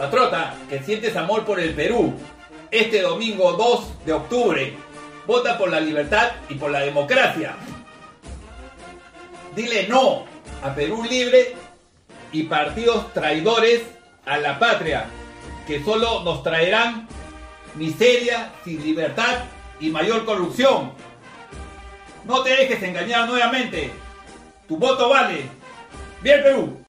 Patrota, que sientes amor por el Perú, este domingo 2 de octubre, vota por la libertad y por la democracia. Dile no a Perú libre y partidos traidores a la patria, que solo nos traerán miseria, sin libertad y mayor corrupción. No te dejes engañar nuevamente. Tu voto vale. Bien Perú.